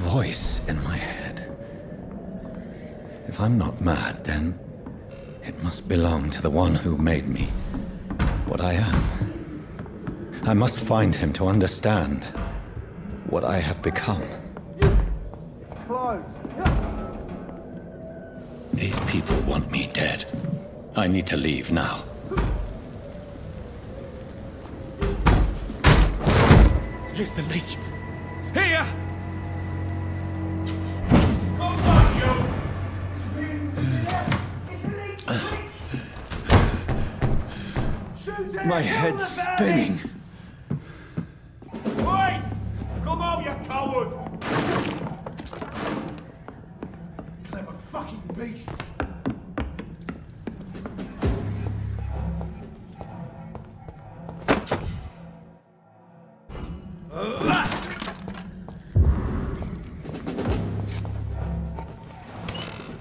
voice in my head. If I'm not mad, then it must belong to the one who made me what I am. I must find him to understand what I have become. These people want me dead. I need to leave now. Here's the leech. My head's spinning. Oi! Come out, you coward! Clever fucking beast!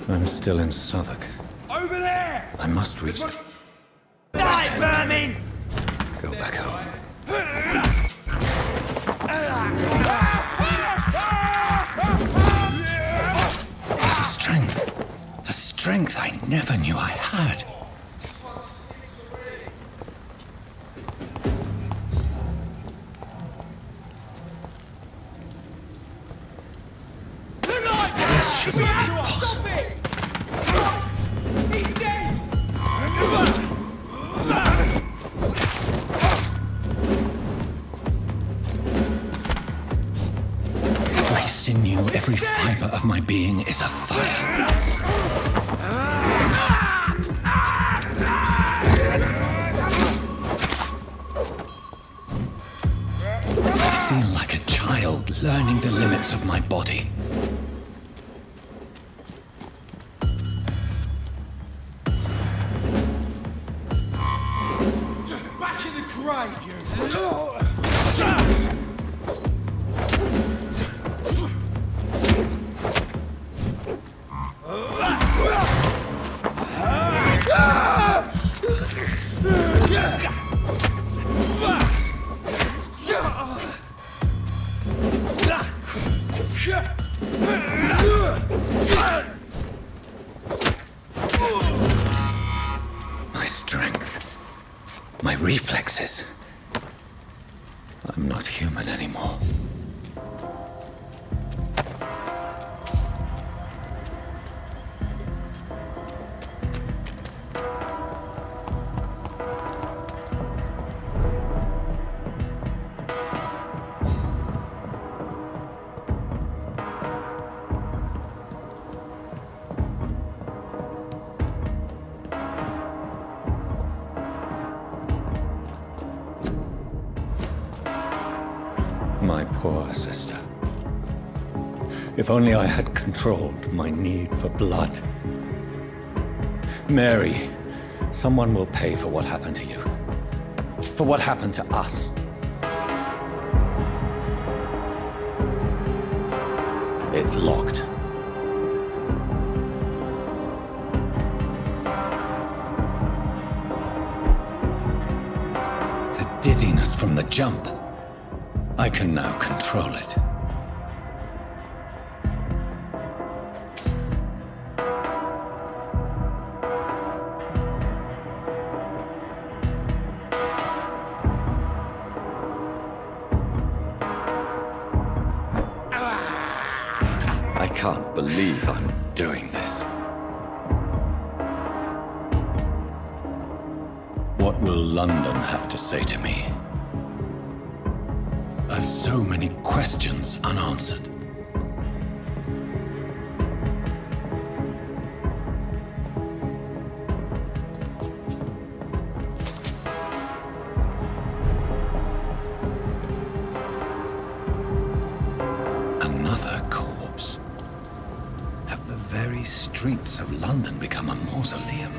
I'm still in Southwark. Over there! I must reach the... Die, vermin! Go back home. A strength. A strength I never knew I had. Of my being is afire. Poor sister. If only I had controlled my need for blood. Mary, someone will pay for what happened to you. For what happened to us. It's locked. The dizziness from the jump. I can now control it. Another corpse. Have the very streets of London become a mausoleum?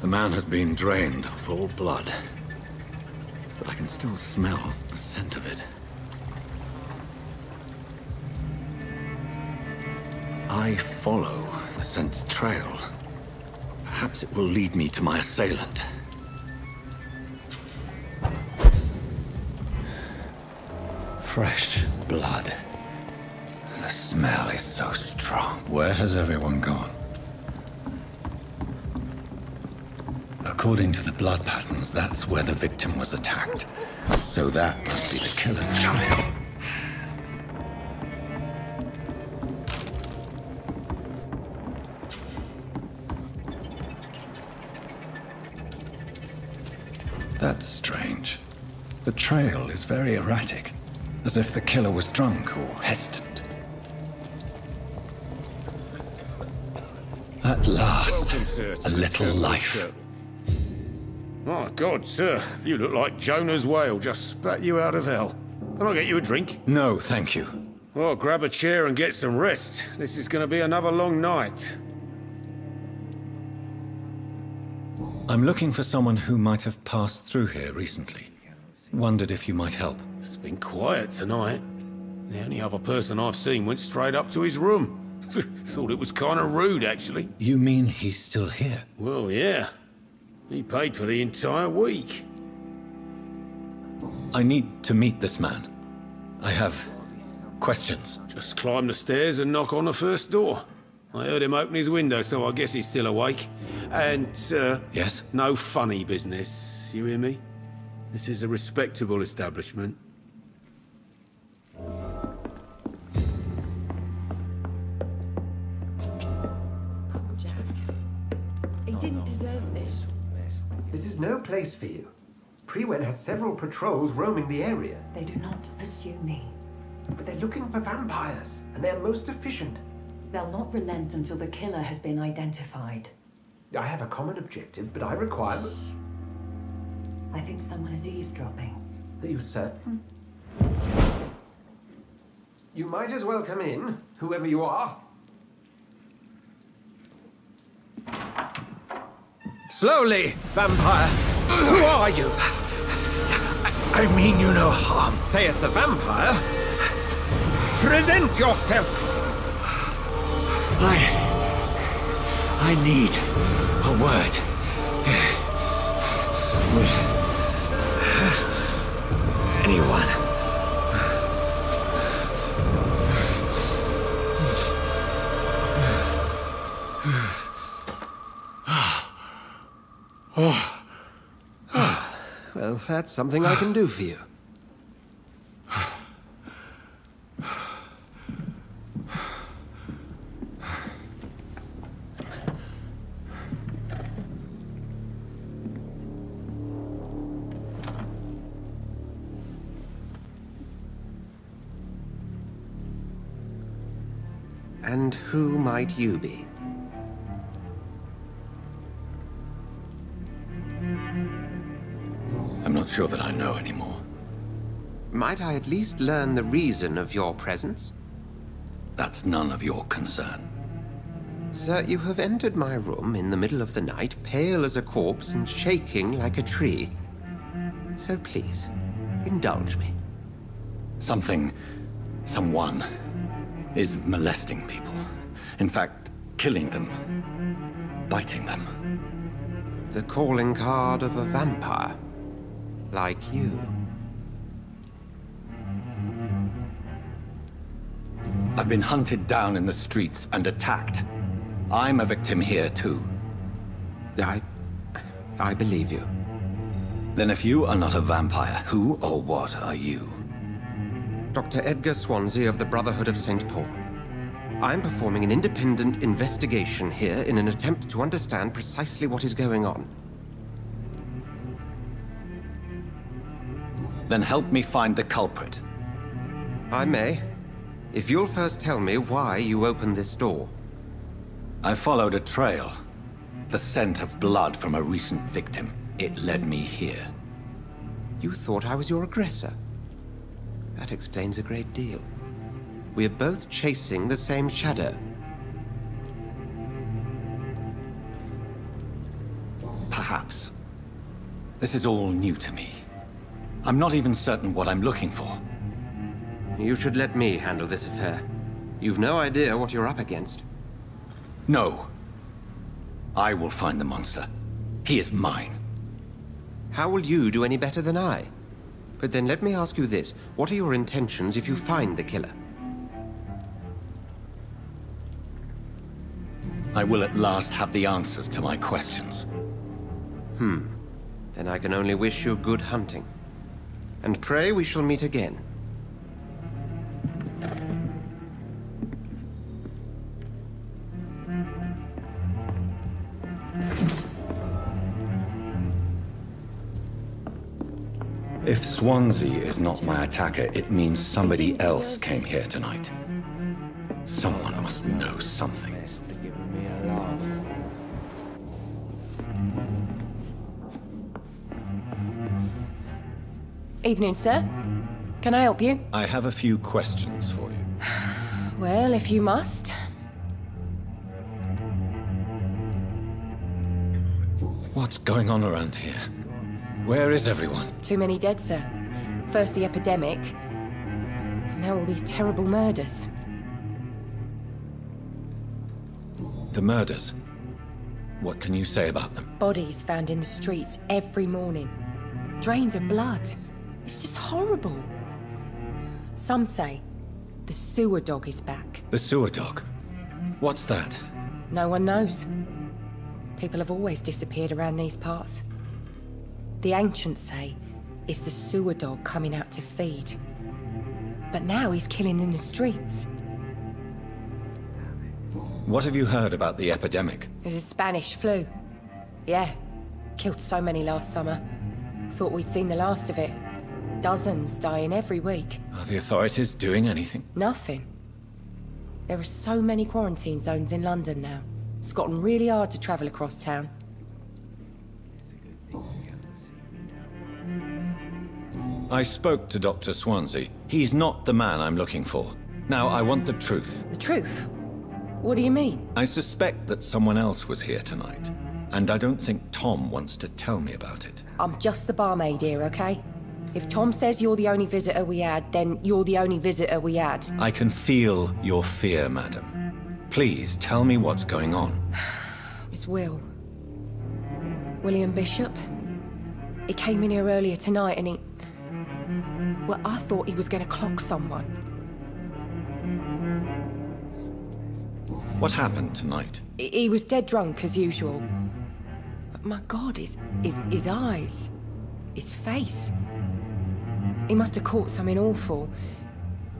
The man has been drained of all blood. Can still smell the scent of it. I follow the scent's trail. Perhaps it will lead me to my assailant. Fresh blood. The smell is so strong. Where has everyone gone? According to the blood patterns, that's where the victim was attacked. So that must be the killer's trail. That's strange. The trail is very erratic, as if the killer was drunk or hesitant. At last, a little life. God, sir, you look like Jonah's whale just spat you out of hell. Can I get you a drink? No, thank you. Well, grab a chair and get some rest. This is going to be another long night. I'm looking for someone who might have passed through here recently. Wondered if you might help. It's been quiet tonight. The only other person I've seen went straight up to his room. Thought it was kind of rude, actually. You mean he's still here? Well, yeah. He paid for the entire week. I need to meet this man. I have questions. Just climb the stairs and knock on the first door. I heard him open his window, so I guess he's still awake. And, uh, Yes? no funny business. You hear me? This is a respectable establishment. Place for you. Priwen has several patrols roaming the area, They do not pursue me. but they're looking for vampires, and they're most efficient. They'll not relent until the killer has been identified. I have a common objective, but I require... I think someone is eavesdropping. Are you certain? Hmm. You might as well come in, whoever you are. Slowly, vampire. Who are you? I mean you no harm. Saith the vampire. Present yourself. I... I need a word. With... anyone. Oh. Well, that's something I can do for you. And who might you be? Sure that I know anymore. Might I at least learn the reason of your presence? That's none of your concern. Sir, you have entered my room in the middle of the night, pale as a corpse and shaking like a tree. So please, indulge me. Something, someone, is molesting people. In fact, killing them, biting them. The calling card of a vampire. Like you. I've been hunted down in the streets and attacked. I'm a victim here, too. I. I believe you. Then if you are not a vampire, who or what are you? Dr. Edgar Swansea of the Brotherhood of St. Paul. I'm performing an independent investigation here in an attempt to understand precisely what is going on. Then help me find the culprit. I may. If you'll first tell me why you opened this door. I followed a trail. The scent of blood from a recent victim. It led me here. You thought I was your aggressor. That explains a great deal. We're both chasing the same shadow. Perhaps. This is all new to me. I'm not even certain what I'm looking for. You should let me handle this affair. You've no idea what you're up against. No. I will find the monster. He is mine. How will you do any better than I? But then let me ask you this. What are your intentions if you find the killer? I will at last have the answers to my questions. Hmm. Then I can only wish you good hunting. And pray we shall meet again. If Swansea is not my attacker, it means somebody else came here tonight. Someone must know something. Evening, sir. Can I help you? I have a few questions for you. Well, if you must. What's going on around here? Where is everyone? Too many dead, sir. First the epidemic, now all these terrible murders. The murders. What can you say about them? Bodies found in the streets every morning. Drained of blood. It's just horrible. Some say the sewer dog is back. The sewer dog. What's that? No one knows. People have always disappeared around these parts. The ancients say it's the sewer dog coming out to feed. But now he's killing in the streets. What have you heard about the epidemic? There's a Spanish flu. Yeah. Killed so many last summer. Thought we'd seen the last of it. Dozens dying every week. Are the authorities doing anything? Nothing. There are so many quarantine zones in London now. It's gotten really hard to travel across town. I spoke to Dr. Swansea. He's not the man I'm looking for. Now, I want the truth. The truth? What do you mean? I suspect that someone else was here tonight. And I don't think Tom wants to tell me about it. I'm just the barmaid here, okay? If Tom says you're the only visitor we had, then you're the only visitor we had. I can feel your fear, madam. Please tell me what's going on. It's Will. William Bishop. He came in here earlier tonight and he... Well, I thought he was going to clock someone. What happened tonight? He was dead drunk, as usual. But my God, his, his, his eyes. His face. He must have caught something awful.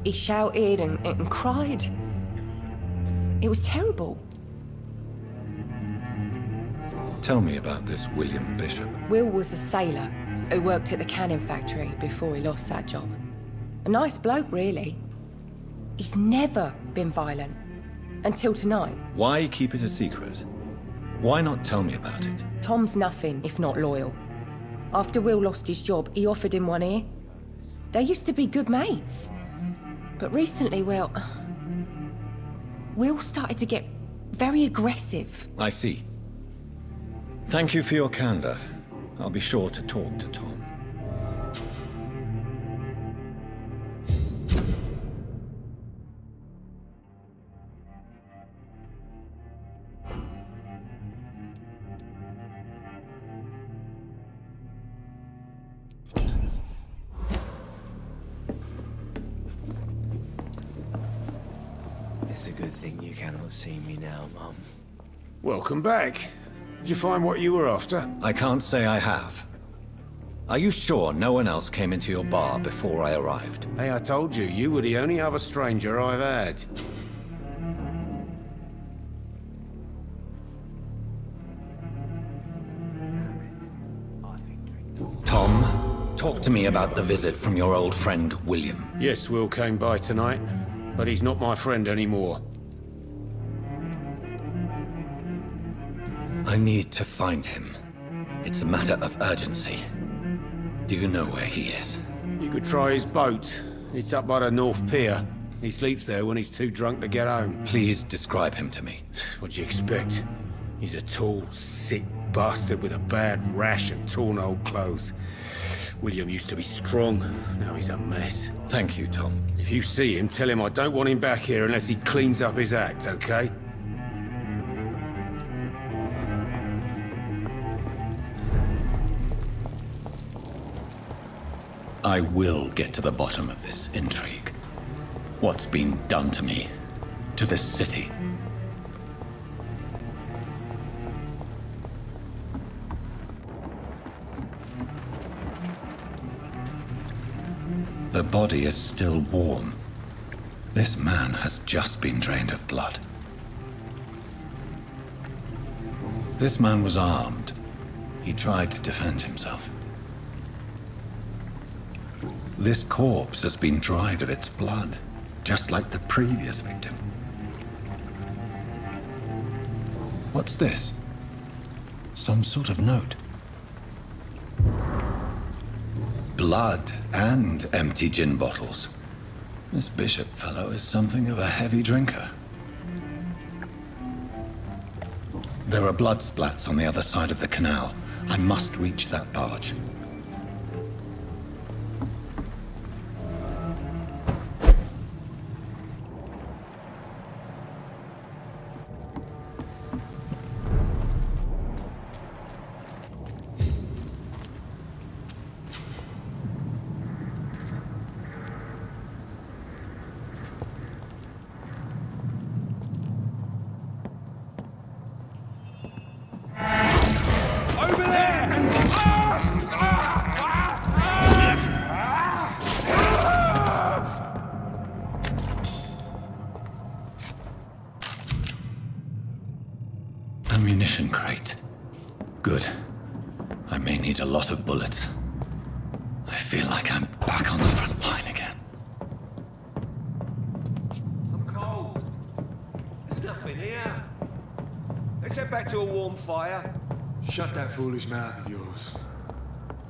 He shouted and, and cried. It was terrible. Tell me about this William Bishop. Will was a sailor who worked at the canning factory before he lost that job. A nice bloke, really. He's never been violent. Until tonight. Why keep it a secret? Why not tell me about it? Tom's nothing if not loyal. After Will lost his job, he offered him one ear. They used to be good mates. But recently, well... Will started to get very aggressive. I see. Thank you for your candor. I'll be sure to talk to Tom. Welcome back. Did you find what you were after? I can't say I have. Are you sure no one else came into your bar before I arrived? Hey, I told you, you were the only other stranger I've had. Tom, talk to me about the visit from your old friend, William. Yes, Will came by tonight, but he's not my friend anymore. I need to find him. It's a matter of urgency. Do you know where he is? You could try his boat. It's up by the North Pier. He sleeps there when he's too drunk to get home. Please describe him to me. What'd you expect? He's a tall, sick bastard with a bad rash and torn old clothes. William used to be strong. Now he's a mess. Thank you, Tom. If you see him, tell him I don't want him back here unless he cleans up his act, okay? I will get to the bottom of this intrigue. What's been done to me, to this city. The body is still warm. This man has just been drained of blood. This man was armed. He tried to defend himself. This corpse has been dried of its blood, just like the previous victim. What's this? Some sort of note. Blood and empty gin bottles. This bishop fellow is something of a heavy drinker. There are blood splats on the other side of the canal. I must reach that barge. Good. I may need a lot of bullets. I feel like I'm back on the front line again. I'm cold. There's nothing here. Let's head back to a warm fire. Shut that foolish mouth of yours.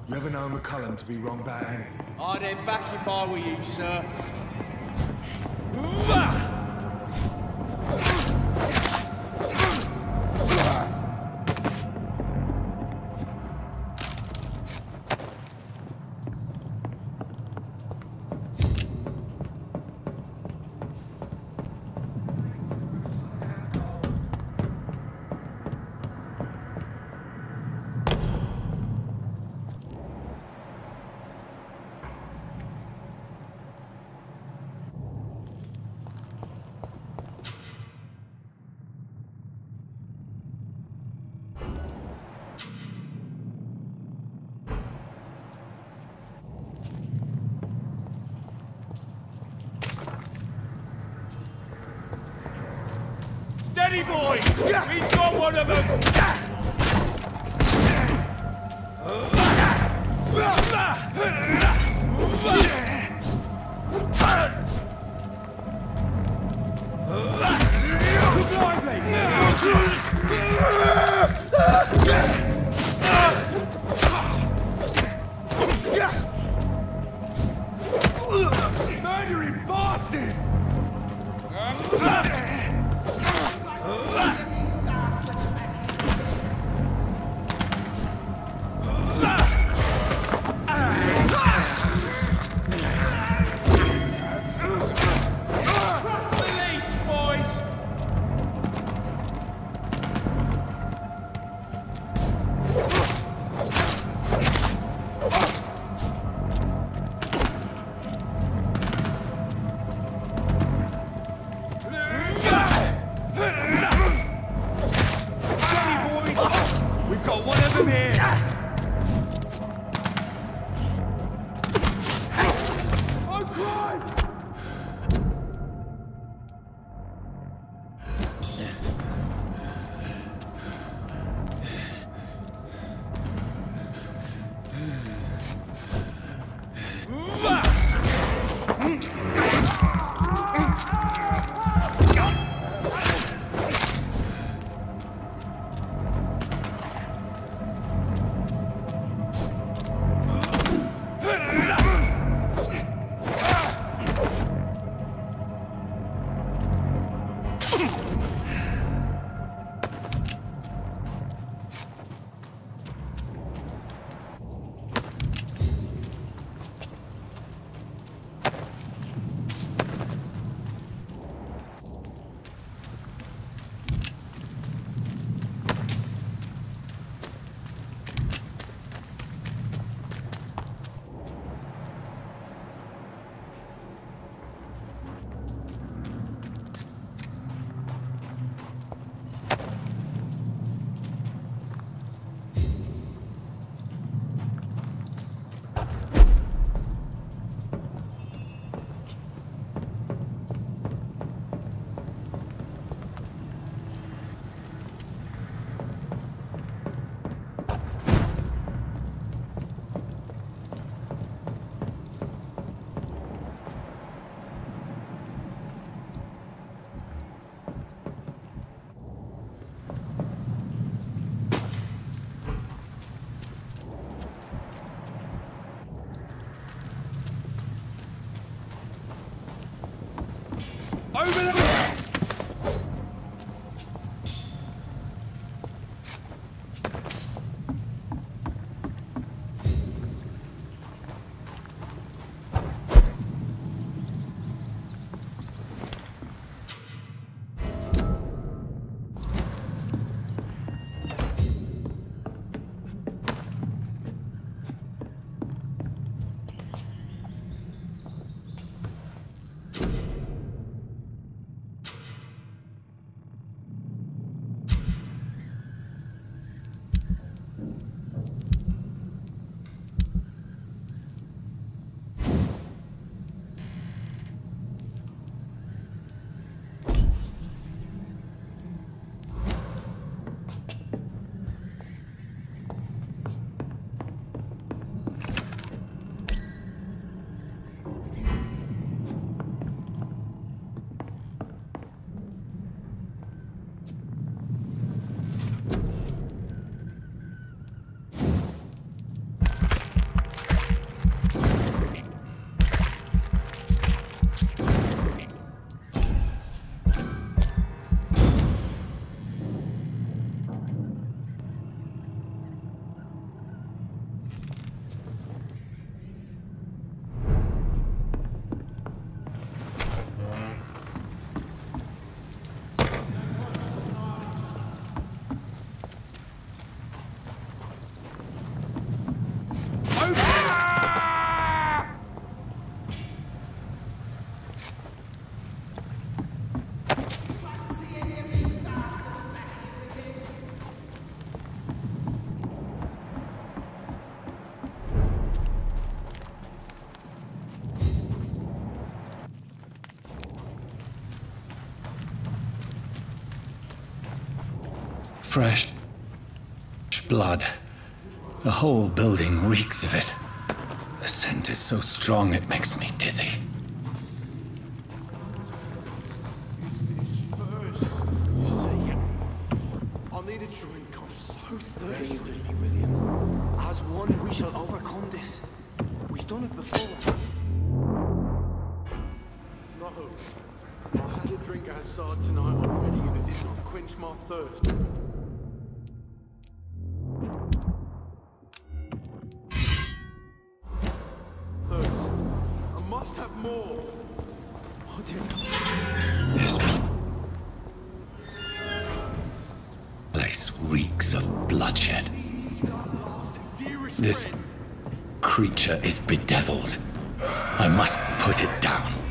You ever know McCullum to be wrong about anything? I'd head back if I were you, sir. Steady, boy! He's got one of them! Murdering One of them here. I'm! Fresh blood. The whole building reeks of it. The scent is so strong it makes me dizzy. Must have more. Oh dear. This place reeks of bloodshed. This creature is bedeviled. I must put it down.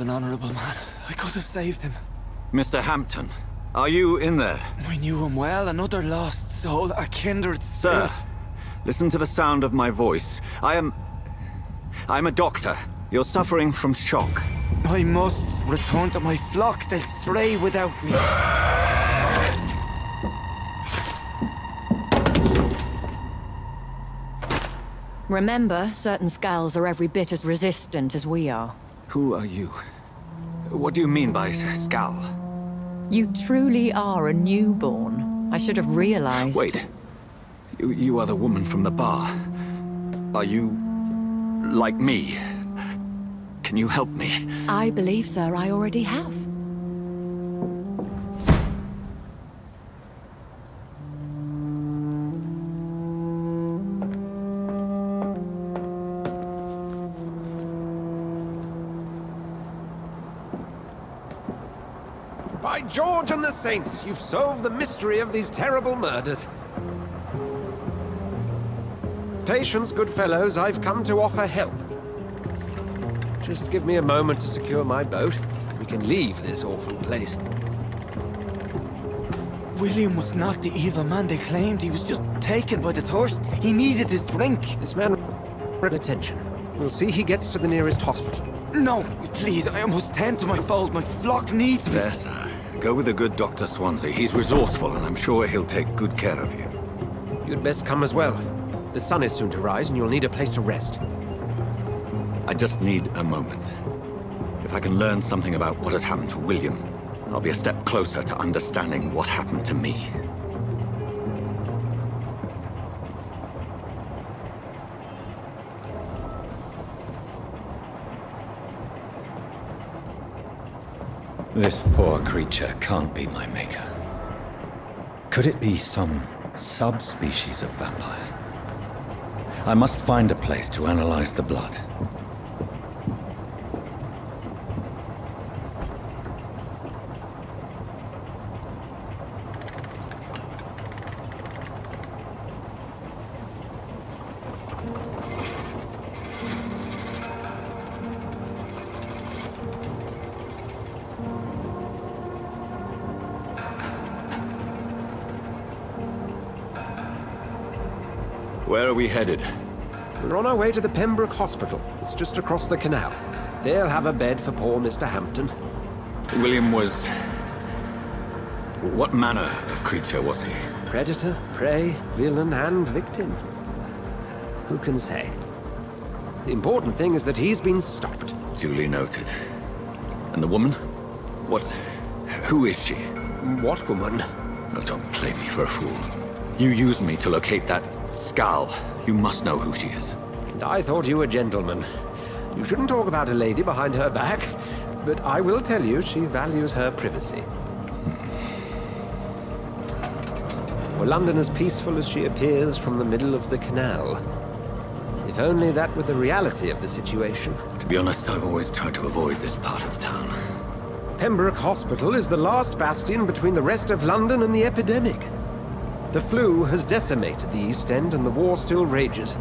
was an honorable man. I could have saved him. Mr. Hampton, are you in there? We knew him well, another lost soul, a kindred spirit. Sir, listen to the sound of my voice. I am... I'm a doctor. You're suffering from shock. I must return to my flock. They'll stray without me. Remember, certain Skals are every bit as resistant as we are. Who are you? What do you mean by Skal? You truly are a newborn. I should have realized. Wait. You, you are the woman from the bar. Are you... like me? Can you help me? I believe, sir, I already have. George and the Saints, you've solved the mystery of these terrible murders. Patience, good fellows, I've come to offer help. Just give me a moment to secure my boat. We can leave this awful place. William was not the evil man they claimed. He was just taken by the thirst. He needed his drink. This man... Attention. We'll see he gets to the nearest hospital. No, please, I must tend to my fold. My flock needs me. There, sir. Go with the good Dr. Swansea. He's resourceful, and I'm sure he'll take good care of you. You'd best come as well. The sun is soon to rise, and you'll need a place to rest. I just need a moment. If I can learn something about what has happened to William, I'll be a step closer to understanding what happened to me. This poor creature can't be my maker. Could it be some subspecies of vampire? I must find a place to analyze the blood. Where are we headed? We're on our way to the Pembroke Hospital. It's just across the canal. They'll have a bed for poor Mr. Hampton. William was... What manner of creature was he? Predator, prey, villain, and victim. Who can say? The important thing is that he's been stopped. Duly noted. And the woman? What... Who is she? What woman? Oh, don't play me for a fool. You used me to locate that Skal. You must know who she is. And I thought you a gentleman. You shouldn't talk about a lady behind her back, but I will tell you she values her privacy. Hmm. For London as peaceful as she appears from the middle of the canal. If only that were the reality of the situation. To be honest, I've always tried to avoid this part of town. Pembroke Hospital is the last bastion between the rest of London and the epidemic. The flu has decimated the East End and the war still rages.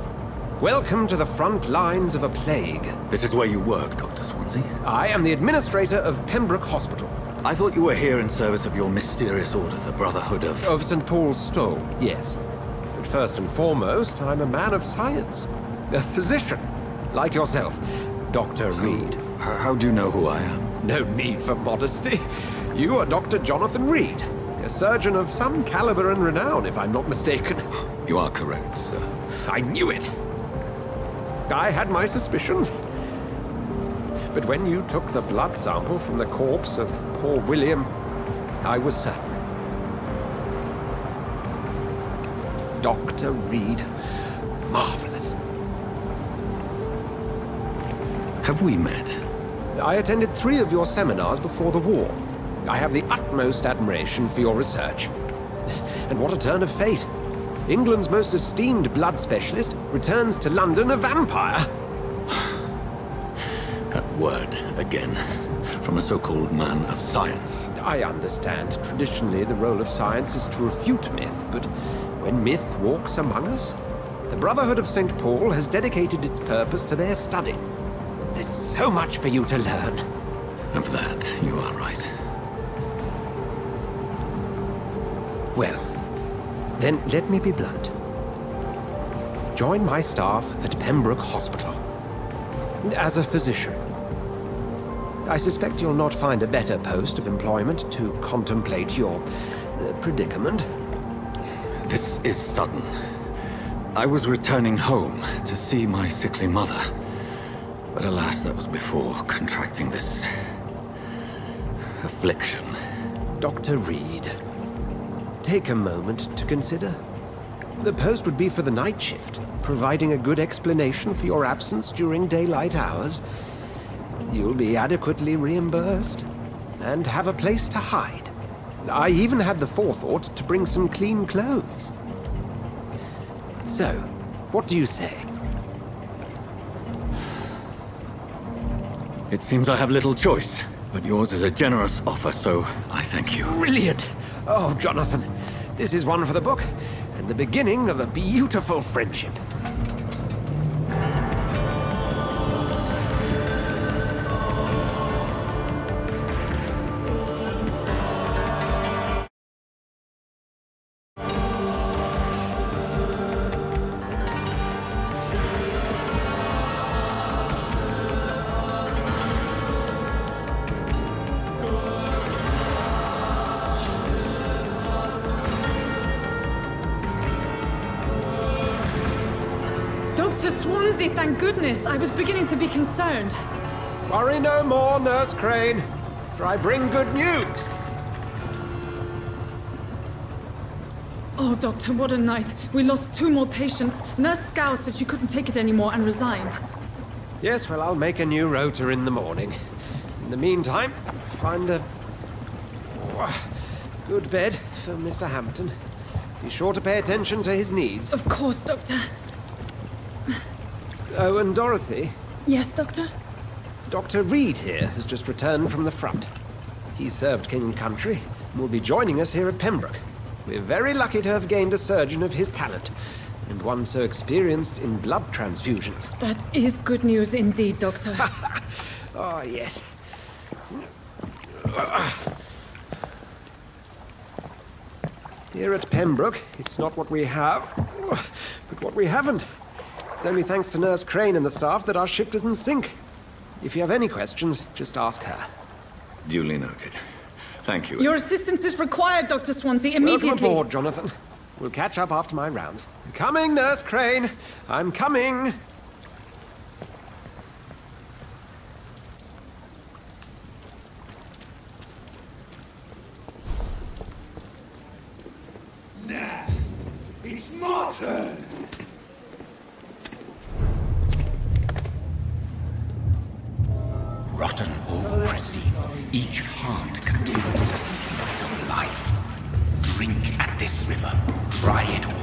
Welcome to the front lines of a plague. This is where you work, Dr. Swansea? I am the administrator of Pembroke Hospital. I thought you were here in service of your mysterious order, the Brotherhood of... Of St. Paul's Stole, yes. But first and foremost, I'm a man of science. A physician, like yourself, Dr. Reid. How, how do you know who I am? No need for modesty. You are Dr. Jonathan Reid, a surgeon of some caliber and renown, if I'm not mistaken. You are correct, sir. I knew it! I had my suspicions. But when you took the blood sample from the corpse of poor William, I was certain. Dr. Reid. Marvelous. Have we met? I attended three of your seminars before the war. I have the utmost admiration for your research. And what a turn of fate. England's most esteemed blood specialist returns to London a vampire. that word again. From a so-called man of science. I understand. Traditionally, the role of science is to refute myth, but when myth walks among us, the Brotherhood of St. Paul has dedicated its purpose to their study. There's so much for you to learn. And for that, you are right. Well, then let me be blunt. Join my staff at Pembroke Hospital. As a physician. I suspect you'll not find a better post of employment to contemplate your uh, predicament. This is sudden. I was returning home to see my sickly mother. But alas, that was before contracting this... affliction. Dr. Reid, take a moment to consider. The post would be for the night shift, providing a good explanation for your absence during daylight hours. You'll be adequately reimbursed and have a place to hide. I even had the forethought to bring some clean clothes. So, what do you say? It seems I have little choice, but yours is a generous offer, so I thank you. Brilliant! Oh, Jonathan, this is one for the book, and the beginning of a beautiful friendship. Goodness. I was beginning to be concerned. Worry no more, Nurse Crane, for I bring good news. Oh, Doctor, what a night. We lost two more patients. Nurse Scow said she couldn't take it anymore and resigned. Yes, well, I'll make a new rotor in the morning. In the meantime, find a oh, good bed for Mr. Hampton. Be sure to pay attention to his needs. Of course, Doctor. Oh, and Dorothy, Yes, Doctor? Dr. Reid here has just returned from the front. He served King and Country and will be joining us here at Pembroke. We're very lucky to have gained a surgeon of his talent, and one so experienced in blood transfusions. That is good news indeed, Doctor. Oh, yes. Here at Pembroke, it's not what we have, but what we haven't. It's only thanks to Nurse Crane and the staff that our ship doesn't sink. If you have any questions, just ask her. Duly noted. Thank you. Your assistance is required, Dr. Swansea, Welcome immediately. aboard, Jonathan. We'll catch up after my rounds. Coming, Nurse Crane. I'm coming. Nah, it's my turn. Rotten or pristine, each heart contains the seeds of life. Drink at this river, try it all.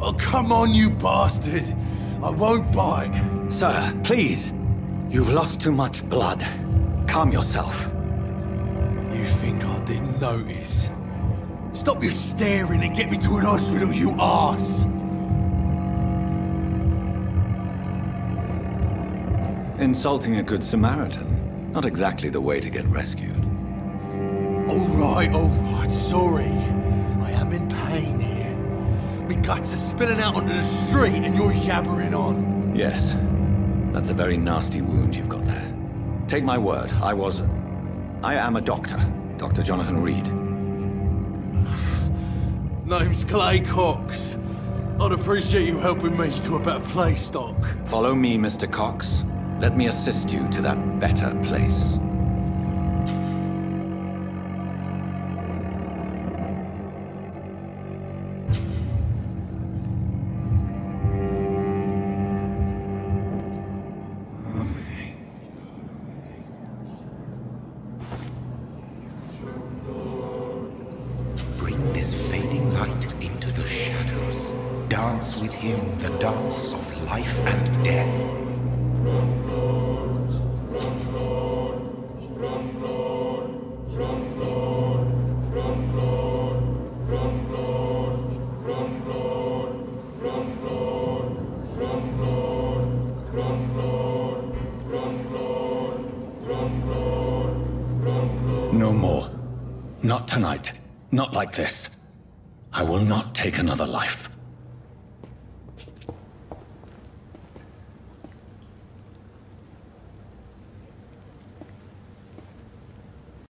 Oh, come on, you bastard! I won't bite. Sir, please. You've lost too much blood. Calm yourself. You think I didn't notice? Stop your staring and get me to an hospital, you ass! Insulting a good Samaritan. Not exactly the way to get rescued. Alright, alright, sorry. I am in pain here. Me guts are spilling out onto the street and you're yabbering on. Yes. That's a very nasty wound you've got there. Take my word, I was... I am a doctor. Dr. Jonathan Reid. My name's Clay Cox. I'd appreciate you helping me to a better place, Doc. Follow me, Mr. Cox. Let me assist you to that better place. Not like this. I will not take another life.